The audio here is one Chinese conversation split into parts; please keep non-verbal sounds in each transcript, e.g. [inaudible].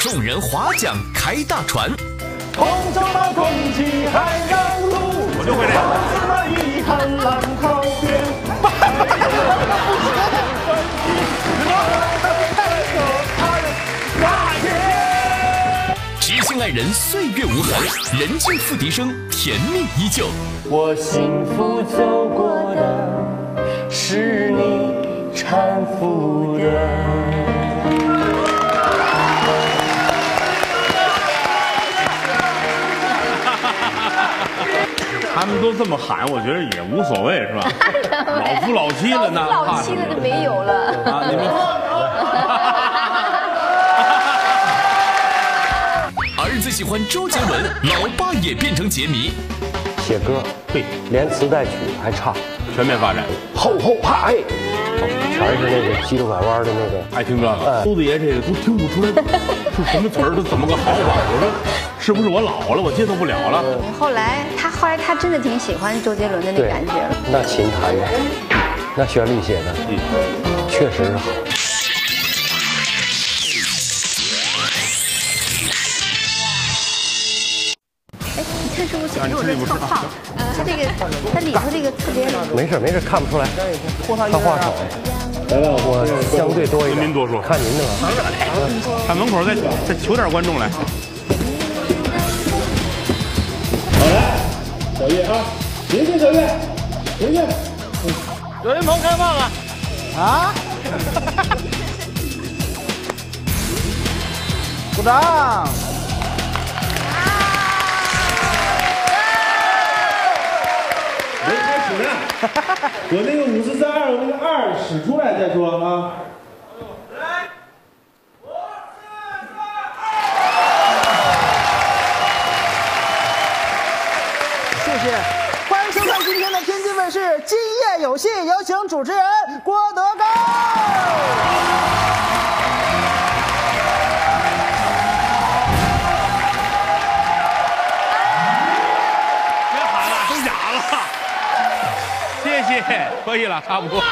众人划桨开大船。风筝把风起海洋路，我就会这个。那一看浪淘边。知心爱人岁月无痕，人静付笛声，甜蜜依旧。我幸福走过的是你搀扶的。他们都这么喊，我觉得也无所谓，是吧？[laughs] 老夫老妻了，那老妻了就没有了。啊？你们 [laughs] 儿子喜欢周杰伦，老爸也变成杰迷。写歌，对，连词带曲还唱，全面发展，后后怕嘿，全是那个急着拐弯的那个。爱听这个。哎苏子爷这个都听不出来 [laughs] 是什么词儿，他怎么个好法？我说是不是我老了，我接受不了了？后来他后来他真的挺喜欢周杰伦的那感觉了。，那琴弹的，那旋律写的，嗯确实是好。哎，你看师傅写的我这泡泡，他这个他里头这个特别没事没事，看不出来。他画手，我相对多一点。您多说看您的吧。看门口再再求点观众来。小月啊，醒醒小月，醒醒！岳云鹏开放了，啊！[laughs] 鼓掌！[laughs] 我那个五四三二，我那个二使出来再说啊。谢谢，欢迎收看今天的天津卫视《今夜有戏》，有请主持人郭德纲。别喊了，都哑了。谢谢，可以了，差不多。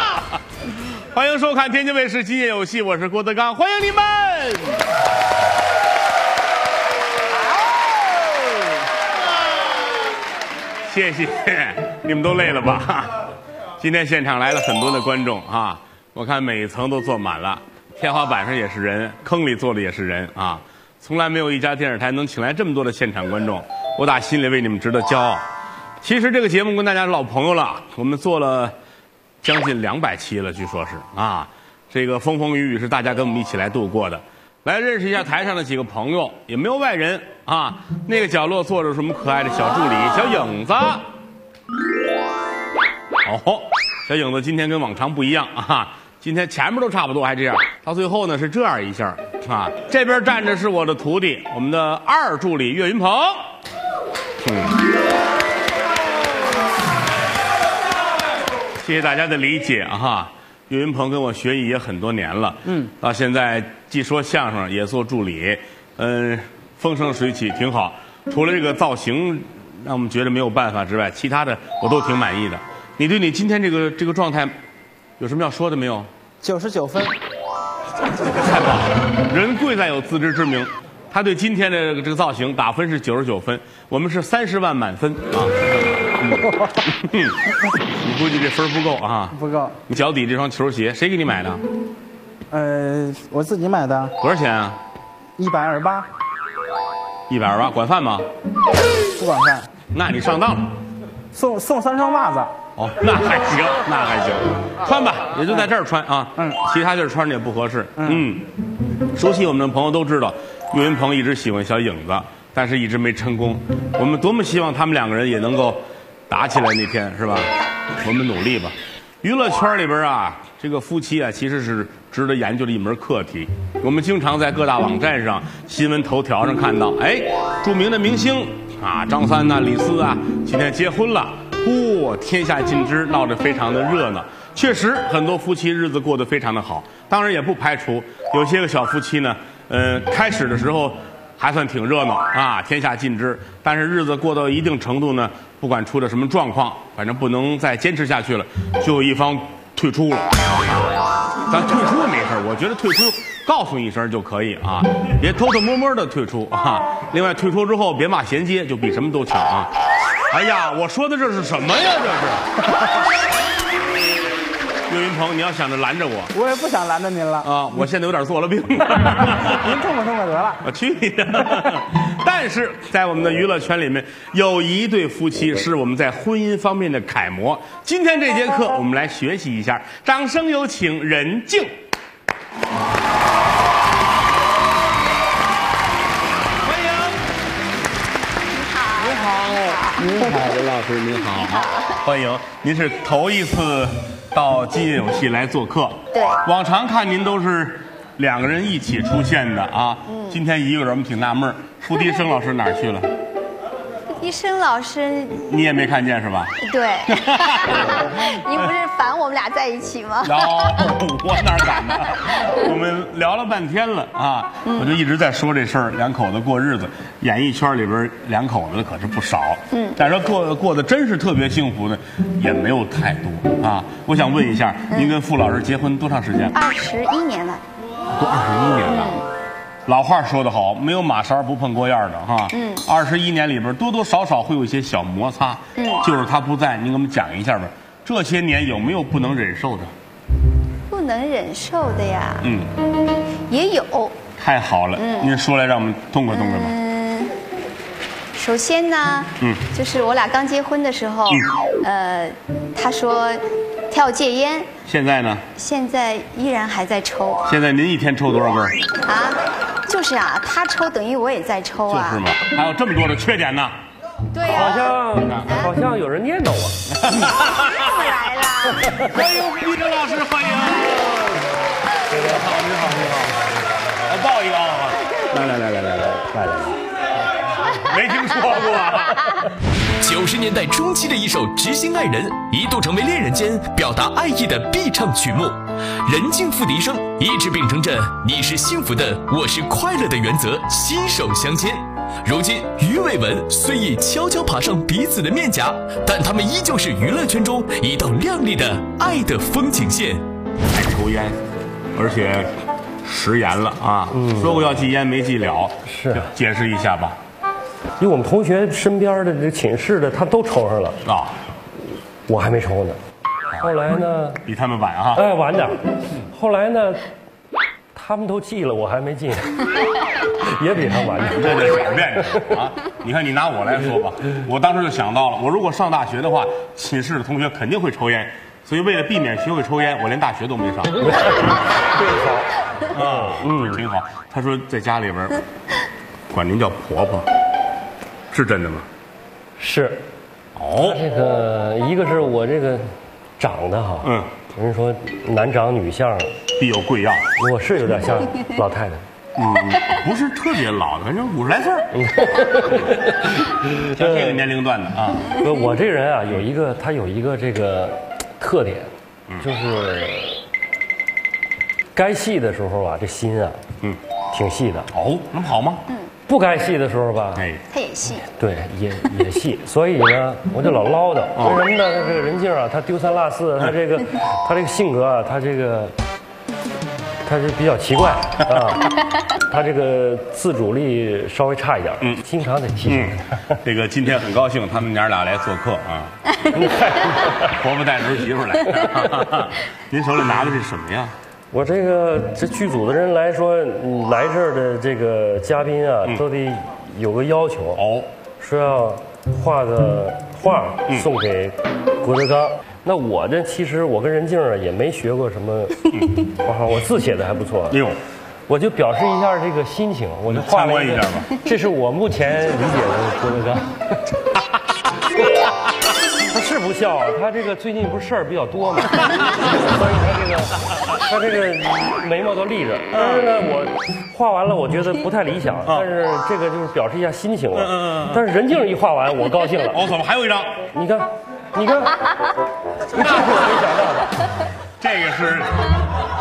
欢迎收看天津卫视《今夜有戏》，我是郭德纲，欢迎你们。谢谢，你们都累了吧？今天现场来了很多的观众啊，我看每一层都坐满了，天花板上也是人，坑里坐的也是人啊。从来没有一家电视台能请来这么多的现场观众，我打心里为你们值得骄傲。其实这个节目跟大家是老朋友了，我们做了将近两百期了，据说是啊，这个风风雨雨是大家跟我们一起来度过的。来认识一下台上的几个朋友，也没有外人啊。那个角落坐着什么可爱的小助理小影子。哦，小影子今天跟往常不一样啊，今天前面都差不多还这样，到最后呢是这样一下啊。这边站着是我的徒弟，我们的二助理岳云鹏。谢谢大家的理解啊哈。岳云鹏跟我学艺也很多年了，嗯，到现在既说相声也做助理，嗯，风生水起，挺好。除了这个造型让我们觉得没有办法之外，其他的我都挺满意的。你对你今天这个这个状态有什么要说的没有？九十九分，太棒了！人贵在有自知之明。他对今天的这个这个造型打分是九十九分，我们是三十万满分啊。嗯 [laughs] 你估计这分不够啊。不够。你脚底这双球鞋谁给你买的？呃，我自己买的，多少钱啊？一百二十八，一百二十八，管饭吗？不管饭，那你上当了。送送三双袜子。哦，那还行，那还行，穿吧，也就在这儿穿啊。嗯其他地儿穿着也不合适。嗯，熟悉我们的朋友都知道，岳云鹏一直喜欢小影子，但是一直没成功。我们多么希望他们两个人也能够打起来那天，是吧？我们努力吧。娱乐圈里边啊，这个夫妻啊，其实是值得研究的一门课题。我们经常在各大网站上、新闻头条上看到，哎，著名的明星啊，张三呐、李四啊，今天结婚了，嚯、天下尽知，闹得非常的热闹。确实，很多夫妻日子过得非常的好。当然，也不排除有些个小夫妻呢，呃，开始的时候还算挺热闹啊，天下尽知。但是日子过到一定程度呢，不管出了什么状况，反正不能再坚持下去了，就有一方退出了。咱退出没事我觉得退出告诉一声就可以啊，别偷偷摸摸的退出啊。另外，退出之后别骂衔接，就比什么都强啊。哎呀，我说的这是什么呀？这是。岳云鹏，你要想着拦着我我也不想拦着您了，啊，我现在有点做了病。[laughs] 您痛快痛快得了。我去你的！但是在我们的娱乐圈里面，有一对夫妻是我们在婚姻方面的楷模。今天这节课，我们来学习一下。掌声有请任静。欢迎。您好，任老师您好。欢迎，您是头一次到金夜有戏来做客。对往常看您都是两个人一起出现的啊。今天一个人，我们挺纳闷儿，付笛声老师哪儿去了？医生老师，你也没看见是吧？对，[laughs] 您不是烦我们俩在一起吗？然 [laughs] 后我哪敢呢？我们聊了半天了啊，我就一直在说这事儿，两口子过日子，演艺圈里边两口子可是不少，嗯，但是过过得真是特别幸福的，也没有太多啊。我想问一下，您跟傅老师结婚多长时间了？二十一年了，都二十一年了。老话说得好，没有马勺不碰锅沿的哈。嗯，二十一年里边多多少少会有一些小摩擦。嗯，就是他不在，您给我们讲一下吧。这些年有没有不能忍受的？不能忍受的呀，嗯，也有。太好了，您说来让我们痛快痛快吧。嗯，首先呢，嗯就是我俩刚结婚的时候，呃，他说要戒烟，现在呢？现在依然还在抽。现在您一天抽多少根？啊，就是啊，他抽等于我也在抽啊。就是嘛，还有这么多的缺点呢。对呀，好像好像有人念叨我。又来了，欢迎毕忠老师，欢迎。你好，你好，你好，来抱一抱吧。来来来来来来，欢迎。没听说过。九十年代中期的一首《知心爱人》，一度成为恋人间表达爱意的必唱曲目。任静、付笛声一直秉承着“你是幸福的，我是快乐”的原则，携手相牵。如今，鱼尾纹虽已悄悄爬上彼此的面颊，但他们依旧是娱乐圈中一道亮丽的爱的风景线。还抽烟，而且食言了啊！说过要戒烟，没戒了。是解释一下吧。因为我们同学身边的这寝室的，他都抽上了，啊，我还没抽呢。后来呢，[laughs] 比他们晚啊。哎，晚点儿。后来呢，他们都戒了，我还没戒，[laughs] 也比他晚点儿。这就转变着啊！你看，你拿我来说吧，我当时就想到了，我如果上大学的话，寝室的同学肯定会抽烟，所以为了避免学会抽烟，我连大学都没上。[laughs] 对，好。啊，嗯，挺好。他说在家里边管您叫婆婆，是真的吗？是，哦，这个一个是我这个长得哈，嗯，人说男长女相，必有贵样。我是有点像 [laughs] 老太太。嗯，不是特别老的，反正五十来岁儿，[laughs] 像这个年龄段的啊。呃，我这人啊，有一个他有一个这个特点，就是该细的时候啊，这心啊，嗯，挺细的；哦，能跑吗？不该戏的时候吧，哎，他也戏，对，也也戏。[laughs] 所以呢，我就老唠叨。为什么呢？这个任静啊，他丢三落四，[laughs] 他这个，他这个性格啊，他这个，他是比较奇怪啊，[laughs] 他这个自主力稍微差一点，嗯，经常得提醒嗯。，这个今天很高兴，他们娘俩来做客啊。婆婆带着儿媳妇来，您手里拿的是什么呀？我这个这剧组的人来说，嗯来这儿的这个嘉宾啊，都得有个要求，哦，说要画个画送给郭德纲。那我呢其实我跟任静啊也没学过什么画画，我字写的还不错哎。呦，我就表示一下这个心情，我就画了一下吧。这是我目前理解的郭德纲。[laughs] 他是不笑，他这个最近不是事儿比较多嘛，所以他这个他这个眉毛都立着。但是呢，我画完了，我觉得不太理想，但是这个就是表示一下心情嗯嗯嗯了。但是任静一画完，我高兴了。哦，怎么还有一张？你看，你看，这是我没想到的。这个是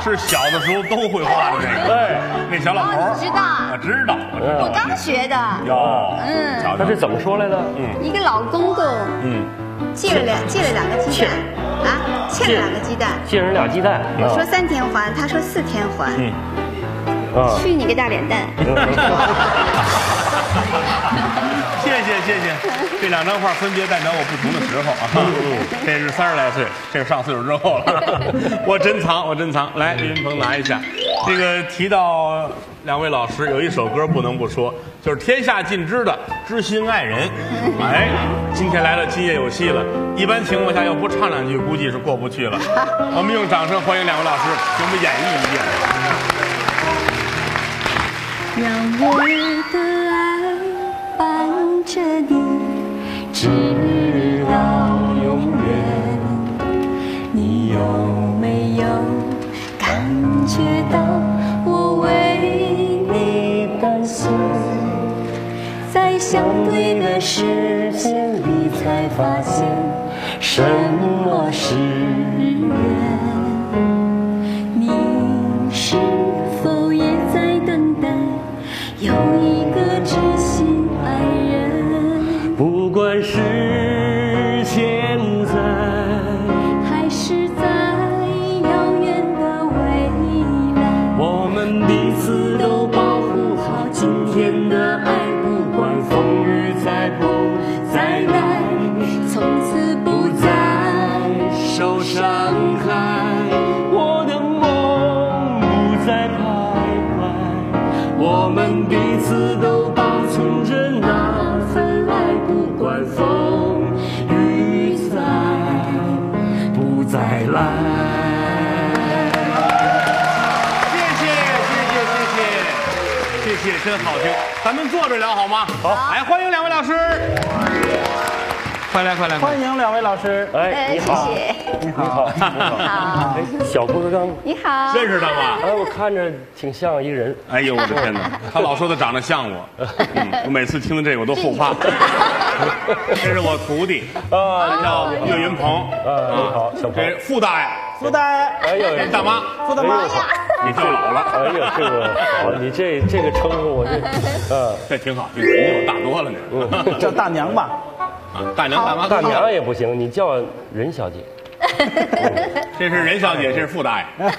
是小的时候都会画的那个，对，那小老头儿。哦，你知道。我知道，我知道。我刚学的，哟，嗯他这怎么说来的？一个老公公。嗯，借了两借了两个鸡蛋，啊，欠两个鸡蛋？借人俩鸡蛋。我说三天还，他说四天还。嗯啊，去你个大脸蛋！[laughs] 谢谢谢谢，[laughs] 这两张画分别代表我不同的时候啊。这是三十来岁，这是上岁数之后了。[laughs] 我珍藏，我珍藏。来，岳云鹏拿一下。这个提到两位老师，有一首歌不能不说，就是天下尽知的《知心爱人》。[laughs] 哎，今天来了今夜有戏了。一般情况下要不唱两句，估计是过不去了。我们用掌声欢迎两位老师给我们演绎一遍。让我的着你，直到永远。你有没有感觉到我为你担心？在相对的时间里，才发现什么是谢谢谢，真好听。咱们坐着聊好吗？好，来欢迎两位老师，快来快来！欢迎两位老师。哎，你好。你好，你好，小郭德纲，你好。认识他吗？哎，我看着挺像一人。哎呦我的天哪！[laughs] 他老说他长得像我，[laughs] 嗯我每次听到这个我都后怕。[laughs] 这是我徒弟，啊，叫岳云鹏。啊，你好，小鹏这。是傅大爷，傅大爷，哎呦，大妈，苏大妈，你叫老了，哎呦，这个好，你这这个称呼我这，呃，这挺好，挺好，你比我大多了呢。叫大娘吧。啊大娘大妈大娘也不行，你叫任小姐，[laughs] 这是任小姐，这是傅大爷。[laughs]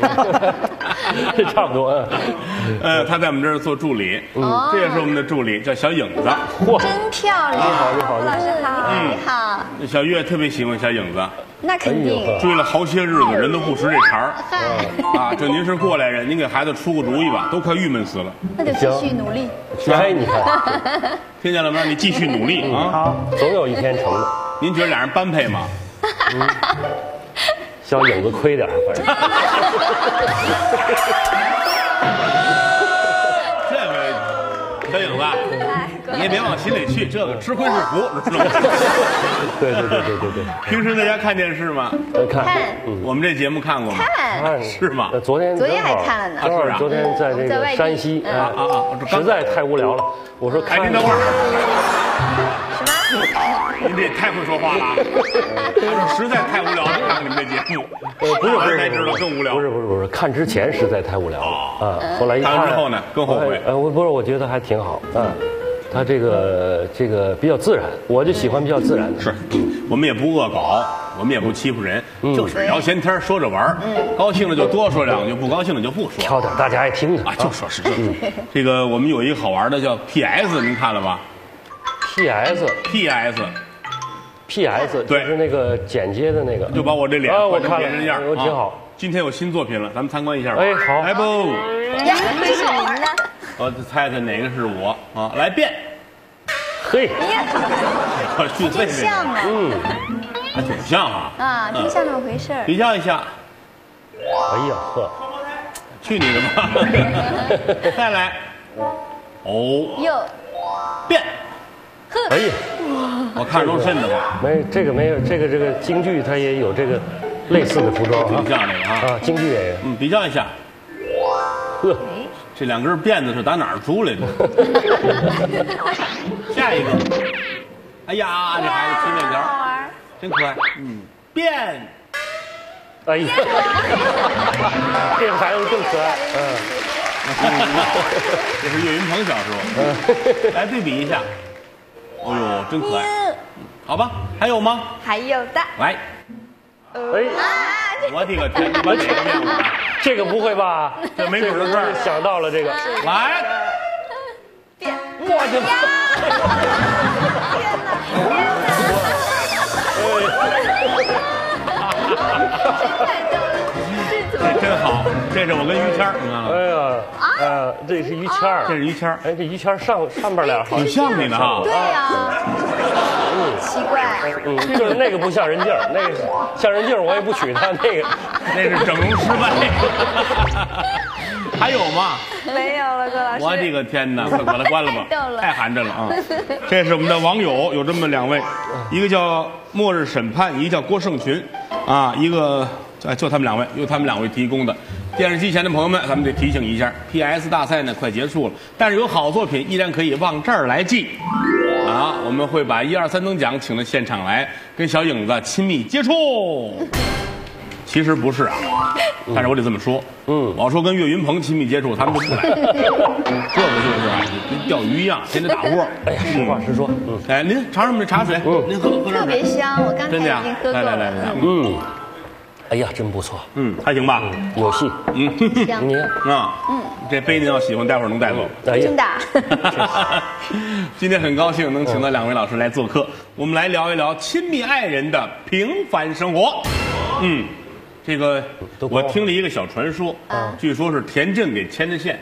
这差不多。[laughs] 呃，他在我们这儿做助理，嗯，这也是我们的助理，叫小影子。嚯，真漂亮！你好你好老师好，嗯你好。小月特别喜欢小影子，那肯哎定。追了好些日子，人都不识这茬儿，啊！就您是过来人，您给孩子出个主意吧，都快郁闷死了。那就继续努力。哎，你看，听见了吗？你继续努力啊！好，总有一天成的。您觉得俩人般配吗？小影子亏点儿，反正。[laughs] 这个小影子，你也别往心里去，这个吃亏是福，知道吗？[laughs] 对对对对对对，平时在家看电视吗？呃看看我们这节目看过吗？看，是吗呃昨天昨天还看了呢正啊是啊好昨天在这个山西，啊啊！我这刚实在太无聊了，我说哎，看您等会儿，什么？您这也太会说话了啊！[laughs] 他说实在太无聊了，看看你们这节目，呃，不是不是，才知道更无聊。不是不是不是，看之前实在太无聊了啊。后来一看之后呢更后悔呃，我不是，我觉得还挺好啊。他这个这个比较自然，我就喜欢比较自然的。是，我们也不恶搞，我们也不欺负人，就是聊闲天说着玩儿。高兴了就多说两句，不高兴了就不说。挑点大家爱听的啊，就说是这。这个我们有一个好玩的叫 PS，您看了吧 PS？PS 就是那个剪接的那个，就把我这脸换成别人样，啊我挺好。今天有新作品了，咱们参观一下吧。哎好来不？呀，这是您的？我猜猜哪个是我啊？来变，嘿，我续费那个，挺像啊。嗯，还挺像啊。啊，挺像那么回事儿。比较一下，哎呀呵，去你的吧！[laughs] 再来，哦，哟，变，[laughs] 哎呀，我看着都瘆得慌，没这个没有这个这个京剧它也有这个类似的服装啊。挺像这个啊。啊，京剧演员，嗯，比较一下，呵，这两根辫子是打哪儿租来的？[laughs] 下一个，哎呀，这孩子吃面条。真可爱。嗯，变，哎呀，[laughs] 这个孩子更可爱，嗯，这是岳云鹏小时候。来对比一下，哦呦，真可爱。好吧，还有吗？还有的，来，哎，我的个天，你把哪个面舞啊？[laughs] 这个不会吧？这没准儿。想到了这个，来，我的妈！这真好，这是我跟于谦儿，你看了？哎呀，呃，这是于谦儿，这是于谦儿，哎，这于谦儿上上边俩好挺像你的哈对。呀，奇怪，嗯，就是那个不像人劲儿，那个像人劲儿，我也不娶她那个。[laughs] 那是整容失败。[laughs] 还有吗？没有了，郭老师。我的个天哪！快把它关了吧太寒碜了啊！[laughs] 这是我们的网友，有这么两位，一个叫末日审判，一个叫郭胜群，啊，一个哎就他们两位，由他们两位提供的。电视机前的朋友们，咱们得提醒一下，PS 大赛呢快结束了，但是有好作品依然可以往这儿来寄。啊，我们会把一二三等奖请到现场来，跟小影子亲密接触。其实不是啊，但是我得这么说。嗯我要说跟岳云鹏亲密接触，他们就不来。这个就是啊，跟钓鱼一样，天天打窝。哎呀，实话实说，嗯哎，您尝尝我们这茶水，您喝喝特点水。别香，我刚才已真的呀经喝过了来来来来，。嗯，哎呀，真不错，嗯，还行吧？有戏。嗯，香你，啊，嗯，这杯您要喜欢，待会儿能带走。真，的。[laughs] 今天很高兴能请到两位老师来做客，我们来聊一聊亲密爱人的平凡生活。嗯，这个我听了一个小传说，据说是田震给牵的线。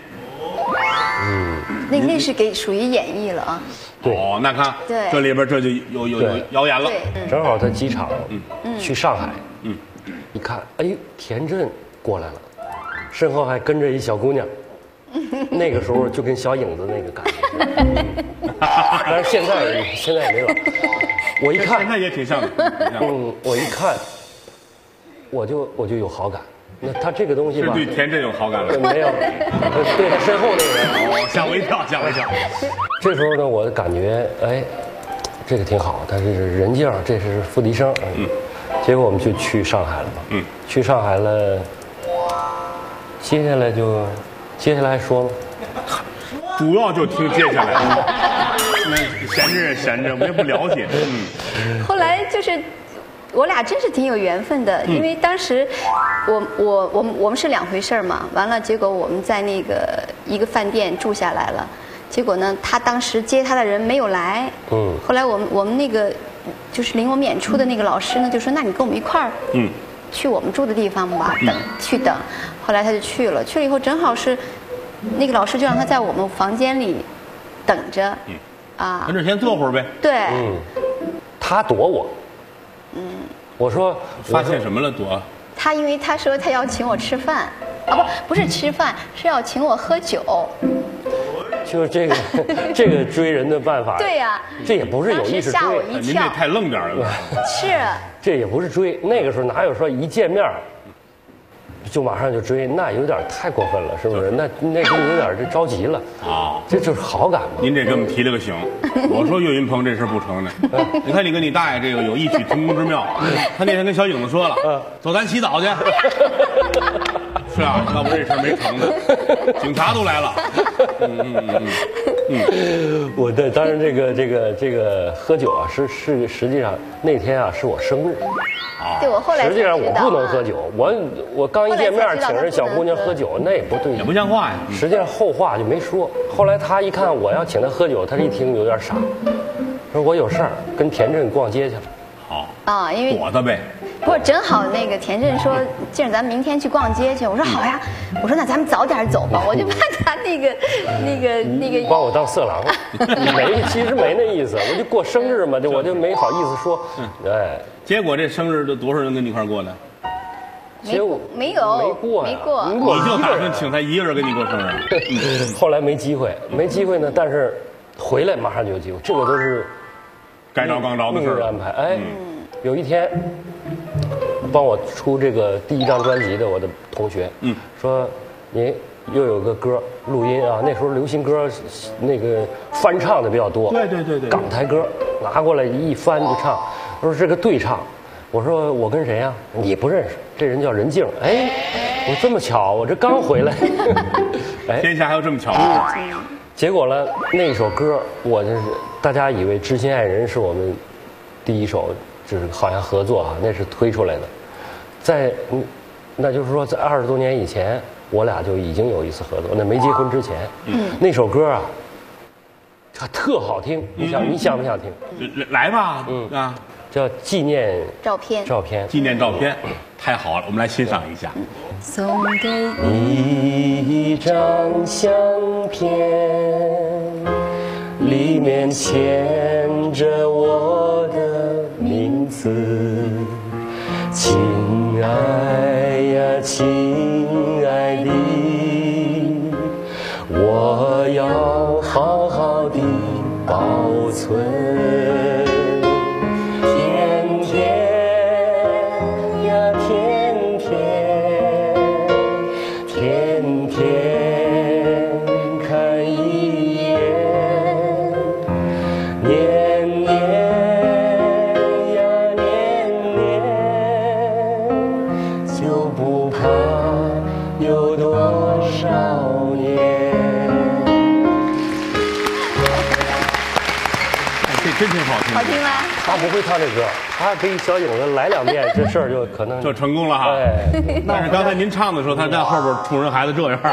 嗯。那那是给属于演绎了啊。对。哦，那看对。这里边这就有有有谣言了。对，嗯。正好在机场，嗯。去上海，嗯，一看，哎呦，田震过来了，身后还跟着一小姑娘，那个时候就跟小影子那个感觉，但是现在现在也没有，我一现看，在也挺像的。嗯，我一看，我就我就有好感。那他这个东西吧，是对田震有好感了。呃没有，呃对他身后那个人，哦，吓我一跳，吓我一跳。[laughs] 这时候呢，我感觉哎，这个挺好，他这是人劲儿，这是付笛声。嗯，结果我们就去上海了嘛。嗯，去上海了，接下来就接下来说吗？主要就听接下来。那 [laughs] 闲着闲着，我也不了解。[laughs] 嗯，后来就是。我俩真是挺有缘分的，因为当时我我我们我们是两回事儿嘛。完了，结果我们在那个一个饭店住下来了，结果呢，他当时接他的人没有来。嗯后来我们我们那个就是领我们演出的那个老师呢，就说：“那你跟我们一块儿，嗯，去我们住的地方吧，等去等。”后来他就去了，去了以后正好是那个老师就让他在我们房间里等着。嗯啊跟，这先坐会儿呗。对，嗯，他躲我。嗯，我说发现什么了？躲？他因为他说他要请我吃饭，啊不不是吃饭，是要请我喝酒。就是这个这个追人的办法。对呀这也不是有意识时吓我追，您这，太愣点儿了。[laughs] 是这也不是追。那个时候哪有说一见面就马上就追？那有点太过分了，是不是？那那就有点这着急了。啊，这就是好感嘛。您这给我们提了个醒。我说岳云鹏这事儿不成呢。[laughs] 你看你跟你大爷这个有异曲同工之妙。[laughs] 他那天跟小影子说了，走，咱洗澡去。是啊，要不这事儿没成呢。警察都来了。嗯嗯嗯 [laughs] 嗯。我的，当然这个这个这个喝酒啊，是是实际上那天啊是我生日，对我后来实际上我不能喝酒，我我刚一见面请人小姑娘喝喝酒，那也不对也。不像话呀。实际上后话就没说。后来他一看我要请他喝酒，他一听有点傻，说我有事儿跟田震逛街去了。好，啊，因为躲他呗。不是正好那个田震说，既然咱们明天去逛街去，我说好呀，我说那咱们早点走吧，我就怕他那个那个那个。把我当色狼，[laughs] 没，其实没那意思，我就过生日嘛，就我就没好意思说，哎，结果这生日都多少人跟你一块儿过的？没结果没有没过呀。没过。嗯你就打算请他一个人跟你过生日？[laughs] 后来没机会，没机会呢，但是回来马上就有机会，这个都是该着刚着的事儿安排。哎，有一天帮我出这个第一张专辑的我的同学，嗯，说你又有个歌录音啊，那时候流行歌那个翻唱的比较多，对对对对港台歌拿过来一翻就唱，说这个对唱。我说我跟谁呀、你不认识，这人叫任静。哎，我说这么巧，我这刚回来。[laughs] 哎，天下还有这么巧的事儿？结果呢，那首歌我就是大家以为《知心爱人》是我们第一首，就是好像合作啊，那是推出来的。在嗯，那就是说在二十多年以前，我俩就已经有一次合作，那没结婚之前，嗯，那首歌啊，它特好听，你想你想不想听？来来吧，嗯啊，叫纪念照片照片。纪念照片，太好了，我们来欣赏一下。送给你。一张相片，里面签着我的名字，亲爱呀，亲爱的，我要好好的保存。真挺好听，好听吗？他不会唱这歌，他给小影子来两遍，这事儿就可能就成功了哈。对，[laughs] 但是刚才您唱的时候，他在后边冲人孩子这样。[laughs] [laughs]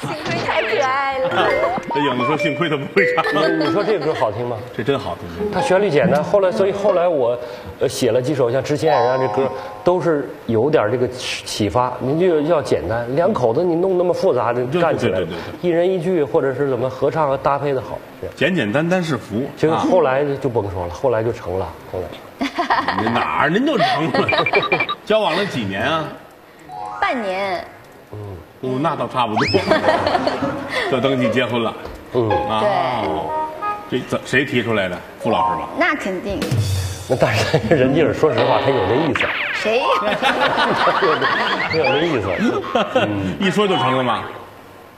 幸亏太可爱了。这影子说：“幸亏他不会唱，[laughs] 你说这歌好听吗？这真好听。它旋律简单，后来所以后来我呃写了几首像《知心爱人》啊这歌，都是有点这个启发。您就要简单，两口子你弄那么复杂的对干起来对对对，一人一句或者是怎么合唱啊搭配的好，简简单单是福。结果啊后来就甭说了，后来就成了，后来 [laughs] 您哪儿您就成了？[laughs] 交往了几年啊？半年，哦，那倒差不多，就登记结婚了。嗯，啊，这怎谁提出来的？傅老师吧？那肯定。那但是任静儿说实话，他有这意思，谁？他有这意思，[laughs] 一说就成了吗？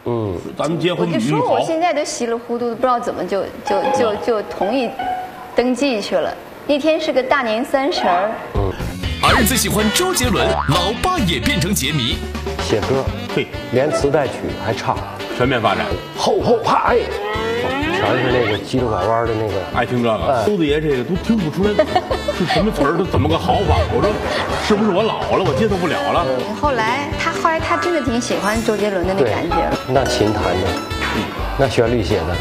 嗯，咱们结婚我就说我现在都稀里糊涂的，不知道怎么就就就就同意登记去了。那天是个大年三十儿，儿子喜欢周杰伦，老爸也变成杰迷。写歌，嘿，连词带曲还唱，全面发展，后后怕哎，全是那个急着拐弯的那个。爱听这个。哎周子爷这个都听不出来是什么词儿，都怎么个好法？我说是不是我老了，我接受不了了？后来他后来他真的挺喜欢周杰伦的那对感觉了。，那琴弹的，那旋律写的，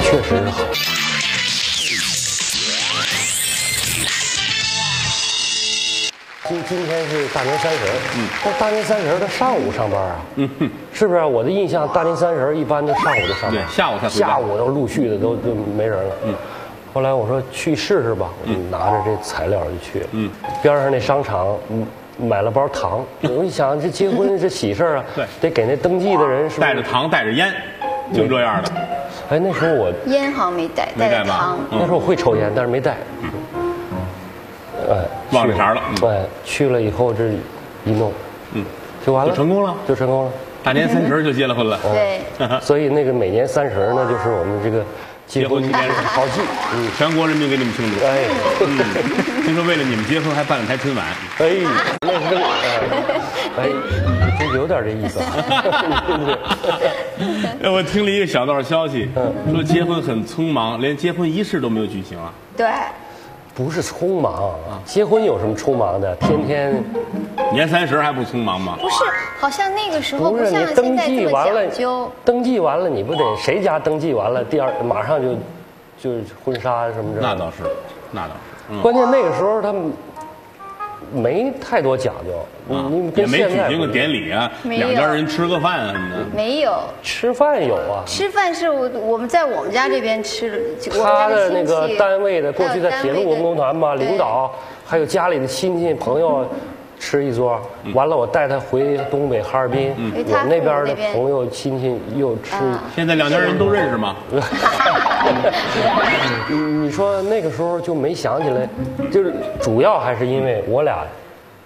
确实是好。今今天是大年三十，嗯，那大年三十他上午上班啊，嗯哼，是不是？我的印象，大年三十一般都上午就上班，对下午才下午都陆续的都都没人了，嗯。后来我说去试试吧，我就拿着这材料就去了，嗯，边上那商场，嗯，买了包糖，我一想这结婚这喜事儿啊，对。得给那登记的人是不是？带着糖，带着烟，就这样的。哎，那时候我烟好像没带，没带吧？带着糖。那时候我会抽烟，但是没带。哎，忘这茬了嗯哎，去了以后这一弄，嗯，就完了，就成功了就成功了。大年三十就结了婚了。[laughs] 对，[laughs] 所以那个每年三十呢，就是我们这个结婚纪念日好记。嗯，全国人民给你们庆祝。哎，嗯，听说为了你们结婚还办了台春晚，哎，那是，哎，哎，这有点这意思啊，对不对？哎我听了一个小道消息，说结婚很匆忙，连结婚仪式都没有举行啊。对，不是匆忙，结婚有什么匆忙的？天天年三十还不匆忙吗？不是，好像那个时候不不是你像现登在这么记完了讲究。，登记完了你不得谁家登记完了，第二马上就就是婚纱什么之类的。那倒是，那倒是。嗯关键那个时候他们没太多讲究，你啊你也没举行个典礼啊，没有两家人吃个饭啊什么的。没有吃饭有啊。吃饭是我我们在我们家这边吃的，我们家他的那个单位的，过去在铁路文工团嘛，领导还有家里的亲戚朋友吃一桌，完了我带他回东北哈尔滨，我那边的朋友亲戚又吃。啊现在两家人都认识吗？你 [laughs] 你说那个时候就没想起来，就是主要还是因为我俩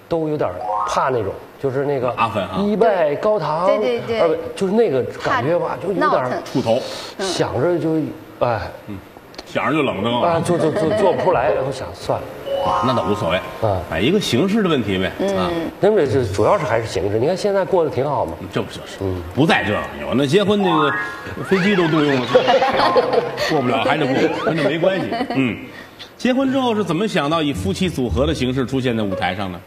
都有点怕那种，就是那个一拜高堂，对对对。呃不就是那个感觉吧，就有点出头，想着就哎想着就冷登啊，了。就就就做不出来，我想算了。那倒无所谓啊，哎，一个形式的问题呗。啊，那么这主要是还是形式，你看现在过得挺好嘛。这不就是不在这个，有那结婚那个飞机都动用了，[laughs] 过不了还得过，跟这没关系。嗯，结婚之后是怎么想到以夫妻组合的形式出现在舞台上呢？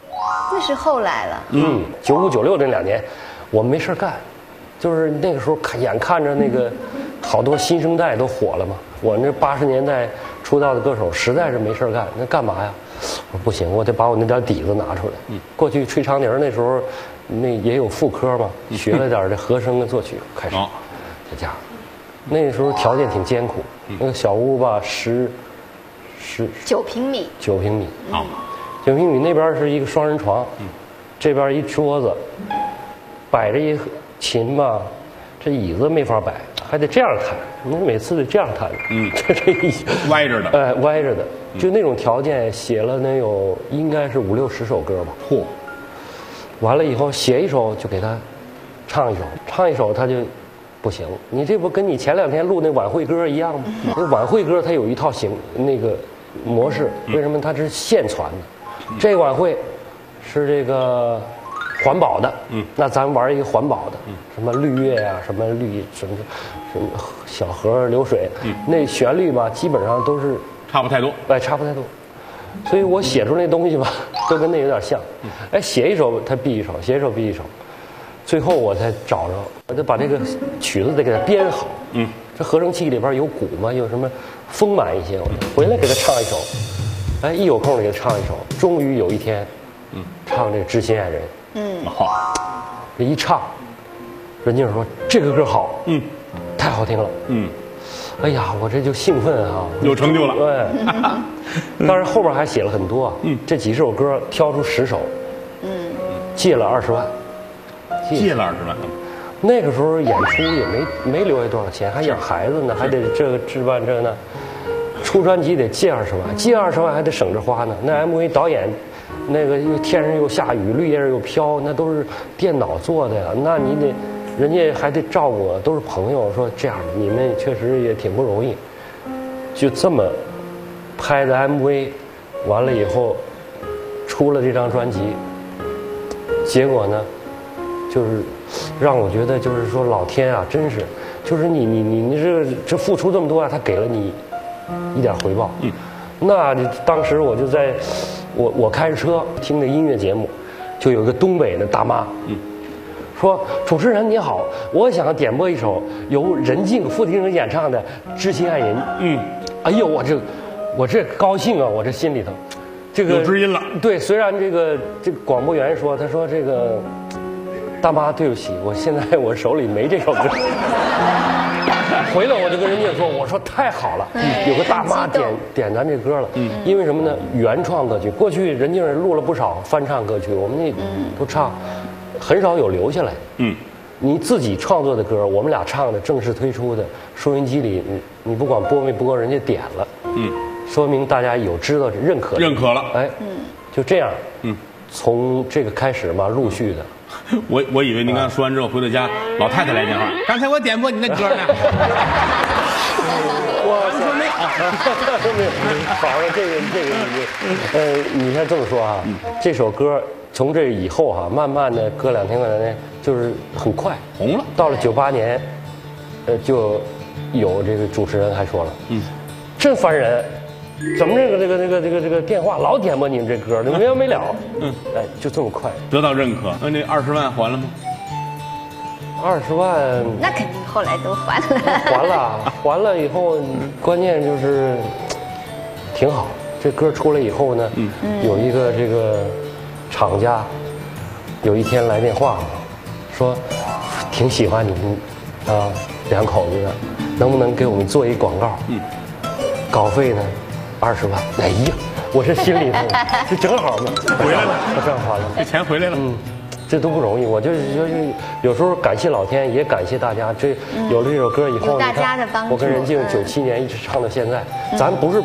那是后来了。嗯，九五九六这两年，我们没事儿干，就是那个时候看眼看着那个好多新生代都火了嘛。我那八十年代出道的歌手实在是没事儿干，那干嘛呀？我说不行，我得把我那点底子拿出来。过去吹长笛儿那时候，那也有副科嘛，学了点儿这和声跟作曲，开始哦。在家。那时候条件挺艰苦，那个小屋吧，十十。九平米，九平米，啊，九平米那边是一个双人床，这边一桌子，摆着一琴吧，这椅子没法摆，还得这样弹，你每次得这样弹，嗯 [laughs] 这这一 [laughs] 歪着的哎，歪着的，就那种条件，写了能有应该是五六十首歌吧。嚯，完了以后写一首就给他唱一首，唱一首他就不行。你这不跟你前两天录那晚会歌一样吗？那晚会歌它有一套形那个模式，为什么它是现传的？这晚会是这个环保的，嗯，那咱玩一个环保的，嗯什么绿叶啊，什么绿什么什么小河流水，嗯那旋律吧，基本上都是差不太多。哎，差不太多。所以我写出那东西吧，都跟那有点像。哎，写一首他必一首，写一首必一首，最后我才找着，我就把这个曲子得给它编好。嗯，这合成器里边有鼓嘛，有什么丰满一些，我就回来给他唱一首。哎，一有空就给他唱一首。终于有一天，嗯，唱这个《知心爱人》，好，这一唱，任静说这个歌好，嗯太好听了。嗯，哎呀，我这就兴奋啊！有成就了。对，[laughs] 当然后边还写了很多啊。嗯，这几十首歌挑出十首，嗯，借了二十万。借了二十万，那个时候演出也没没留下多少钱，还养孩子呢，还得这个置办这个呢，出专辑得借二十万，借二十万还得省着花呢。那 MV 导演，那个又天上又下雨，绿叶又飘，那都是电脑做的呀。那你得，人家还得照顾我，都是朋友。说这样，你们确实也挺不容易。就这么拍的 MV，完了以后出了这张专辑，结果呢，就是让我觉得就是说老天啊，真是，就是你你你你这这付出这么多啊，他给了你一点回报。嗯，那当时我就在，我我开着车听着音乐节目，就有一个东北的大妈，嗯，说主持人你好，我想点播一首由任静、付婷演唱的《知心爱人》。嗯，哎呦，我这我这高兴啊，我这心里头，这个有知音了对，虽然这个这个广播员说，他说这个大妈对不起，我现在 [laughs] 我手里没这首歌。[laughs] 回来我就跟人家说，我说太好了，有个大妈点点咱这歌了，因为什么呢？原创歌曲，过去人家录了不少翻唱歌曲，我们那都唱，很少有留下来。嗯，你自己创作的歌，我们俩唱的，正式推出的，收音机里你你不管播没播，人家点了，嗯，说明大家有知道认可认可了哎，就这样，嗯，从这个开始嘛，陆续的。[laughs] 我我以为您刚才说完之后回到家，老太太来电话，刚才我点播你那歌呢。[laughs] 我说，没有，好了，这个这个你呃，你看这么说啊，这首歌从这以后哈、慢慢的隔两天隔两天，就是很快红了。到了九八年，呃，就有这个主持人还说了，嗯，真烦人，怎么这个这个这个这个这个电话老点播你们这歌，没完没了，嗯，哎，就这么快，得到认可，那那二十万还了吗？二十万。那肯定后来都还了。还了，还了以后，关键就是挺好。这歌出来以后呢，有一个这个厂家，有一天来电话说，挺喜欢你们啊两口子的，能不能给我们做一广告？嗯，稿费呢二十万。哎呀，我这心里头 [laughs] 这正好嘛，回来了我正好了。这钱回来了。嗯，这都不容易。我就是就是有时候感谢老天，也感谢大家。这有了这首歌以后，有大家的帮助我跟任静嗯九七年一直唱到现在，咱不是。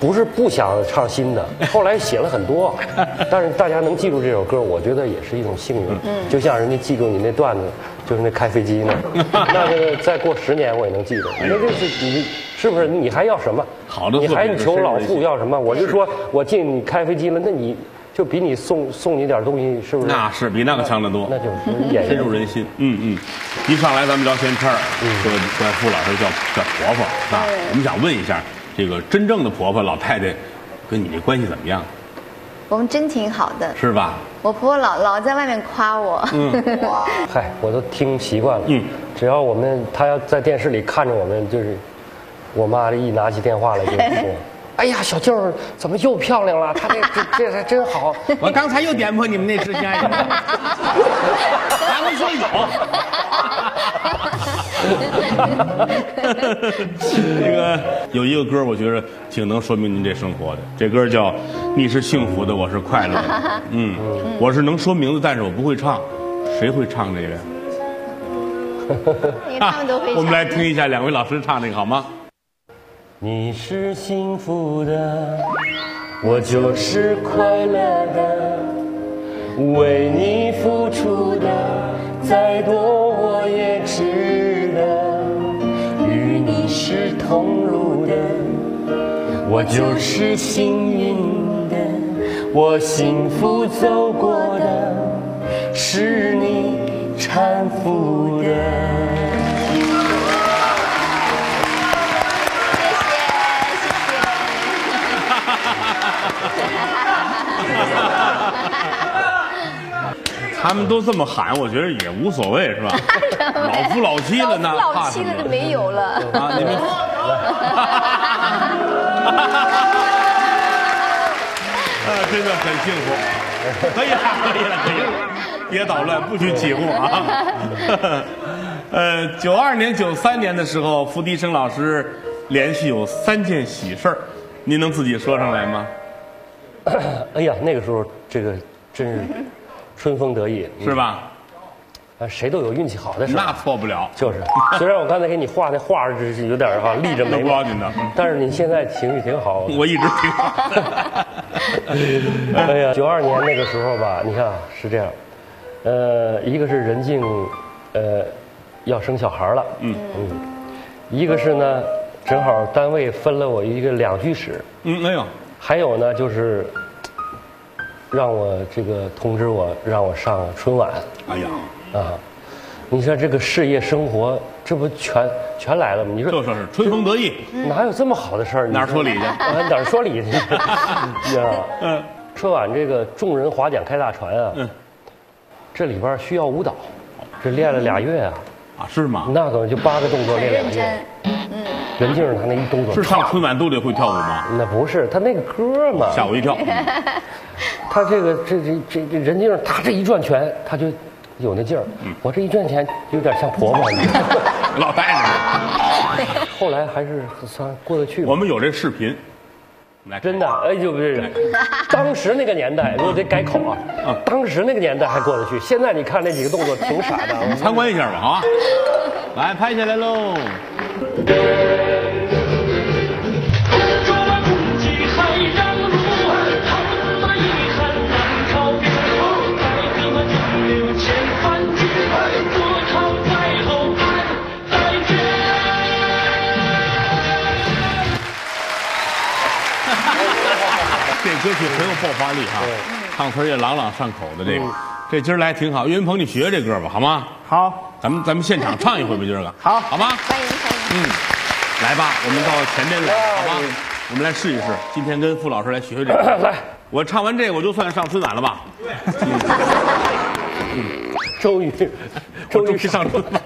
不是不想唱新的，[laughs] 后来写了很多，但是大家能记住这首歌，我觉得也是一种幸运。就像人家记住你那段子，就是那开飞机呢，[laughs] 那个再过十年我也能记住。那就是你是不是？你还要什么？好的你还求老傅要什么？我就说我进你开飞机了，那你就比你送送你点东西，是不是？那是比那个强得多那，就是演深入人心。嗯嗯，一上来咱们聊闲天儿，说管傅老师叫叫婆婆啊，我们想问一下，这个真正的婆婆老太太跟你这关系怎么样？我们真挺好的。是吧？我婆婆老老在外面夸我。嗯 [laughs] 嗨，我都听习惯了。嗯，只要我们她要在电视里看着我们，就是我妈一拿起电话来就说：[laughs] “哎呀，小舅怎么又漂亮了？她这这这还真好。我刚才又点破你们那知心爱人，还会说有。[laughs] 这个有一个歌，我觉得挺能说明您这生活的。这歌叫《你是幸福的，我是快乐的 [laughs]》。嗯，我是能说名字，但是我不会唱。谁会唱这个？因为他们都会唱。我们来听一下两位老师唱这个好吗？你是幸福的，我就是快乐的。为你付出的再多，我也值得。与你是同路的，我就是幸运的。我幸福走过的，是你搀扶的。他们都这么喊，我觉得也无所谓，是吧？[laughs] 老夫老妻了，那老妻了就没有了。啊？你们，[laughs] 啊，真的很幸福。可以了，可以了，可以了，别捣乱，不许起哄啊！[laughs] 呃，九二年、九三年的时候，付笛生老师连续有三件喜事儿，您能自己说上来吗？[coughs] 哎呀，那个时候这个真是春风得意，是吧？啊，谁都有运气好的时候。那错不了，就是，虽然我刚才给你画那画儿是有点儿哈立着那眉毛，紧的。但是你现在情绪挺好。我一直挺好。[laughs] 哎呀，九二年那个时候吧，你看啊是这样，呃，一个是任静，呃，要生小孩了，嗯嗯，一个是呢，正好单位分了我一个两居室，嗯，哎呦，还有呢就是，让我这个通知我让我上春晚哎呀，啊，你说这个事业生活这不全全来了吗？你说就说是春风得意，哪有这么好的事儿？哪儿说理去啊，哪儿说理去？[laughs] 呀，嗯春晚这个众人划桨开大船啊，嗯，这里边需要舞蹈，这练了俩月啊，啊，是吗？那可能就八个动作练俩月。真。任静她那一动作是上春晚都得会跳舞吗？那不是他那个歌嘛，吓我一跳。[laughs] 他这个这这这这任静他这一转拳，他就有那劲儿。嗯我这一转拳有点像婆婆，[laughs] 老太太 [laughs] 后来还是算过得去。我们有这视频，来真的，哎，就不是，当时那个年代，我得改口啊啊，当时那个年代还过得去，现在你看那几个动作挺傻的。参观一下吧，好吧？来，拍下来喽。歌曲很有爆发力哈，唱词也朗朗上口的这个，这今儿来挺好。岳云鹏，你学这歌吧，好吗？好，咱们咱们现场唱一回吧，今儿个。[laughs] 好好吗？欢迎欢迎。嗯，来吧，我们到前面来，好吧？我们来试一试，今天跟傅老师来学学这个。[laughs] 来，我唱完这个，我就算上春晚了吧？[laughs] 终于，终于我终于上春晚。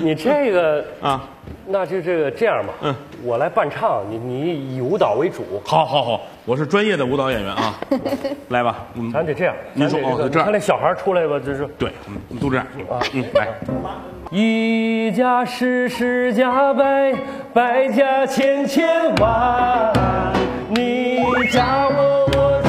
你这个啊，那就这个这样吧，嗯，我来伴唱，你你以舞蹈为主，好好好，我是专业的舞蹈演员啊。[laughs] 来吧，嗯，咱得这样，您说哦这样看那小孩出来吧，就是对，嗯，都这样啊。嗯，来，一家十十家百，百家千千万。你家我，我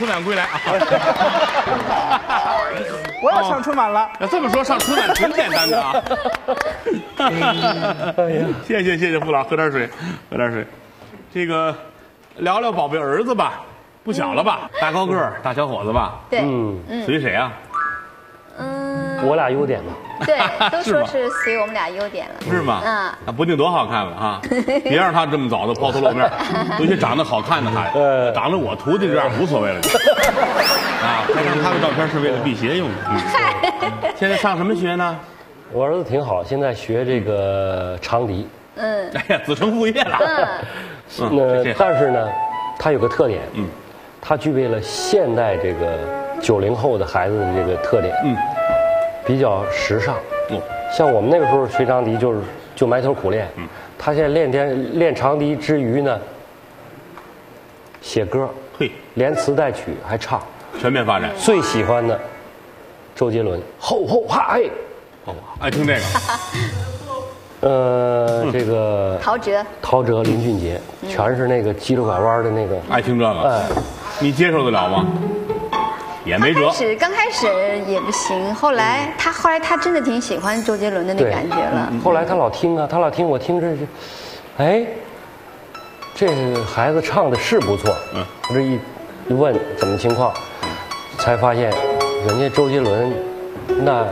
春晚归来啊。[laughs] 我要上春晚了。要这么说，上春晚挺简单的啊。哎呀，谢谢谢谢傅老，喝点水，喝点水。这个聊聊宝贝儿子吧。不小了吧？大高个儿，大小伙子吧？对，嗯，随谁啊？嗯，我俩优点嘛，对，[laughs] 都说是随我们俩优点了。是吗？嗯那不定多好看了啊！[laughs] 别让他这么早的抛头露面，尤其长得好看的孩子，呃长得我徒弟这样无所谓了。[laughs] 啊，拍张他的照片是为了辟邪用的。嗯现在上什么学呢？我儿子挺好，现在学这个长笛。嗯哎呀，子承父业了。嗯，嗯，那但是呢，他有个特点，嗯，他具备了现代这个九零后的孩子的这个特点，嗯，比较时尚。哦，像我们那个时候学长笛就是就埋头苦练，嗯。他现在练天练长笛之余呢，写歌，嘿，连词带曲还唱。全面发展。最喜欢的周杰伦，吼吼哈嘿，哦，爱听这个。[laughs] 呃，这个陶喆，陶喆、林俊杰，全是那个急着拐弯的那个，爱听这个，哎，你接受得了吗？也没辙刚开。始刚开始也不行，后来他后来他真的挺喜欢周杰伦的那感觉了。后来他老听啊，他老听我听这是，哎，这个孩子唱的是不错。嗯我这一一问怎么情况，才发现人家周杰伦那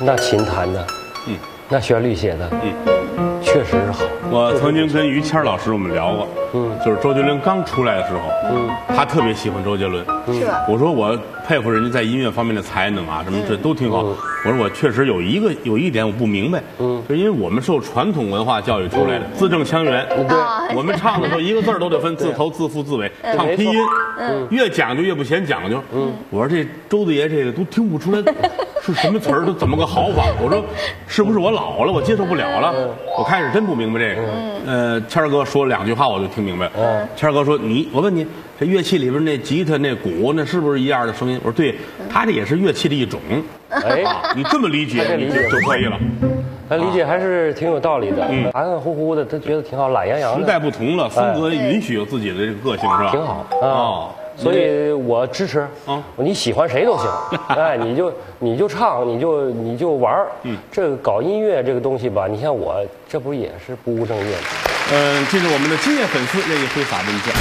那琴弹的，嗯，那旋律写的，嗯，确实是好。我曾经跟于谦老师我们聊过，嗯就是周杰伦刚出来的时候，嗯，他特别喜欢周杰伦，是吧？我说我佩服人家在音乐方面的才能啊，什么这都挺好。我说我确实有一个有一点我不明白，嗯就因为我们受传统文化教育出来的，字正腔圆。啊我们唱的时候一个字儿都得分字头、字腹、字尾，唱拼音，嗯越讲究越不嫌讲究。嗯我说这周子爷这个都听不出来是什么词儿，都怎么个好法？我说是不是我老了，我接受不了了？我开始真不明白这个。呃，谦儿哥说两句话我就听明白了。嗯谦哥说你，我问你，这乐器里边那吉他、那鼓，那是不是一样的声音？我说对，它这也是乐器的一种。哎，你这么理解，你就可以了。他理解还是挺有道理的，嗯含含糊糊的，他觉得挺好，懒洋洋时，代不同了，风格允许有自己的这个个性，是吧？挺好啊。哦，所以我支持啊你喜欢谁都行，[laughs] 哎，你就你就唱，你就你就玩儿嗯这个搞音乐这个东西吧，你像我，这不也是不务正业吗？嗯，这是我们的今夜粉丝任意挥洒问卷，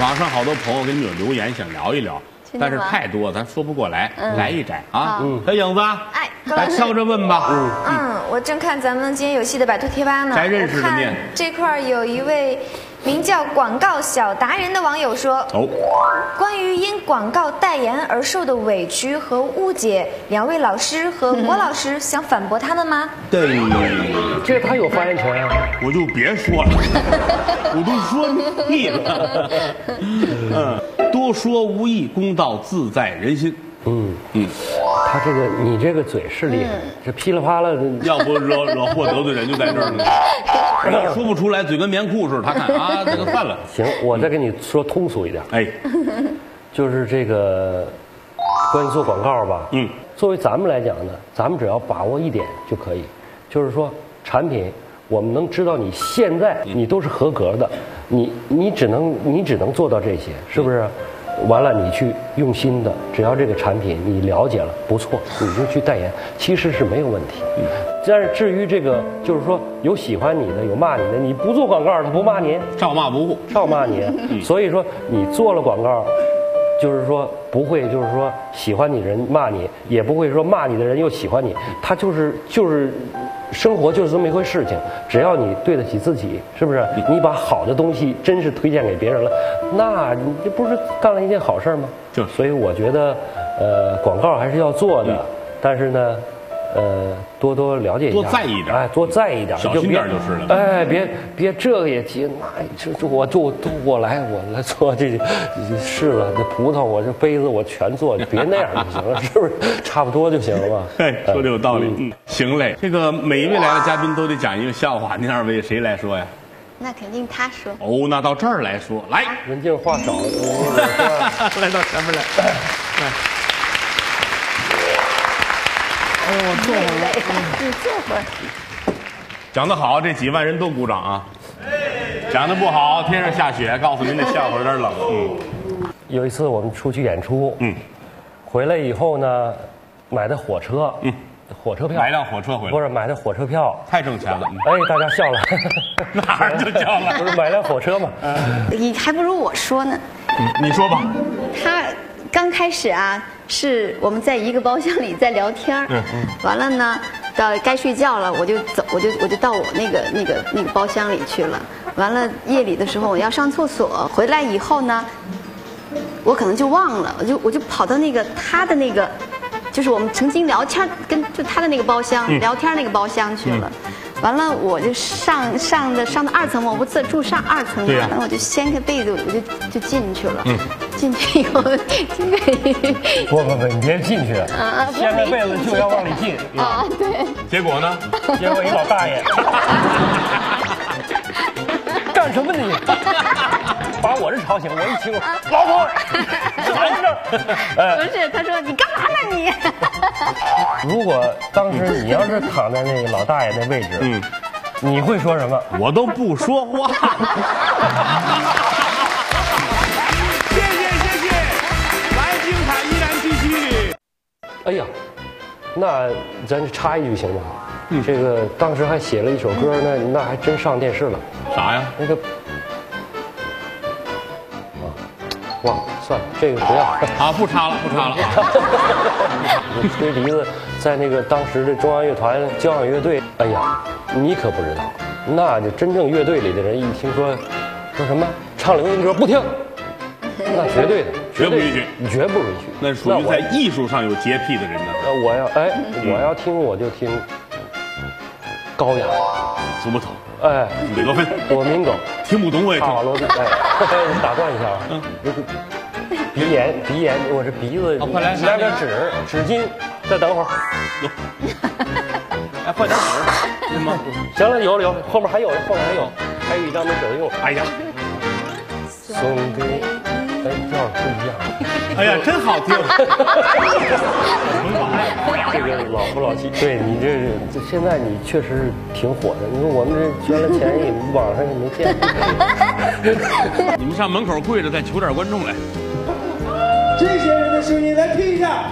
网上好多朋友给你们有留言想聊一聊，但是太多，咱说不过来，嗯来一摘啊嗯。小影子，哎来挑着问吧。嗯嗯，我正看咱们今天有戏的百度贴吧呢。该认识的我看这块儿有一位名叫“广告小达人”的网友说，哦，关于因广告代言而受的委屈和误解，两位老师和郭老师想反驳他们吗？对，这他有发言权啊。我就别说了，[laughs] 我都说腻了。嗯，多说无益，公道自在人心。嗯嗯，他这个你这个嘴是厉害，这噼里啪啦的，[laughs] 要不惹惹祸得罪人就在这儿呢。[laughs] 你说不出来，嘴跟棉裤似的。他看啊，这个算了。[laughs] 行，我再跟你说通俗一点，哎，就是这个关于做广告吧，嗯，作为咱们来讲呢，咱们只要把握一点就可以，就是说产品，我们能知道你现在你都是合格的，你你只能你只能做到这些，是不是？完了，你去用心的，只要这个产品你了解了不错，你就去代言，其实是没有问题。但是至于这个，就是说有喜欢你的，有骂你的，你不做广告，他不骂你，照骂不误。照骂你。所以说你做了广告，就是说不会，就是说喜欢你的人骂你，也不会说骂你的人又喜欢你，他就是就是。生活就是这么一回事情，只要你对得起自己，是不是？你把好的东西真是推荐给别人了，那你这不是干了一件好事吗？就所以我觉得，呃，广告还是要做的，但是呢，呃，多多了解一下，多在意点哎，多在意点，小心点就是了哎，别别这个也提，那这这我就都我来我来做这是了，这葡萄我这杯子我全做，别那样就行了，是不是？差不多就行了吧？[laughs] 哎，说的有道理。嗯嗯，行嘞。这个每一位来的嘉宾都得讲一个笑话，您二位谁来说呀？那肯定他说。哦，那到这儿来说，来，文静话少，[laughs] 来到前面来，[laughs] 来。哎呦，我坐会儿吧。你坐会儿。讲得好，这几万人都鼓掌啊。讲得不好，天上下雪，告诉您这笑话有点冷。嗯有一次我们出去演出，嗯，回来以后呢，买的火车，嗯，火车票，买辆火车回来不是买的火车票，太挣钱了。嗯哎，大家笑了，[laughs] 哪儿就笑了 [laughs] 不是买辆火车嘛？你还不如我说呢。你你说吧。他刚开始啊，是我们在一个包厢里在聊天儿。嗯完了呢，到该睡觉了，我就走，我就我就到我那个那个那个包厢里去了。完了夜里的时候我要上厕所，回来以后呢，我可能就忘了，我就我就跑到那个他的那个，就是我们曾经聊天跟就他的那个包厢、嗯。聊天那个包厢去了。完了，我就上上的上的二层嘛，我不自住上二层嘛，然后我就掀开被子，我就就进去了。嗯进去以后，这 [laughs] 个不不不，你别进去，啊掀开被子就要往里进，啊，对，结果呢？结果一老大爷，[laughs] 干什么呢你？把我这吵醒，我一听，老婆，干嘛去这？[laughs] 哎不是，他说你干嘛呢你？如果当时你要是躺在那个老大爷那位置，嗯，你会说什么？我都不说话。哎呀，那咱插一句行吗？这个当时还写了一首歌，那那还真上电视了。啥呀？那个啊，忘了，算了，这个不要。啊，不插了，不插了。[laughs] 吹笛子在那个当时的中央乐团交响乐队，哎呀，你可不知道，那就真正乐队里的人一听说说什么唱流行歌不听，那绝对的，绝不允许，绝不允许。那属于在艺术上有洁癖的人呢。呃，我要哎，我要听我就听高雅，祖母头，哎，贝多芬，我明狗，听不懂我也听。帕瓦罗蒂，哎，[laughs] 打断一下啊，嗯鼻炎，鼻炎，我这鼻子哦快来来点纸，纸巾，再等会儿。[laughs] 哎，换点纸，行吗？行了，有了有了，后面还有，后面还有，还有一张没舍得用。哎呀，送给，哎，调儿不一样。[laughs] 哎呀，真好听。[laughs] 这个老夫老妻，对你这这现在你确实挺火的。你说我们这捐了钱也网上也没见。[laughs] 你们上门口跪着，再求点观众来。这些人的声音来听一下。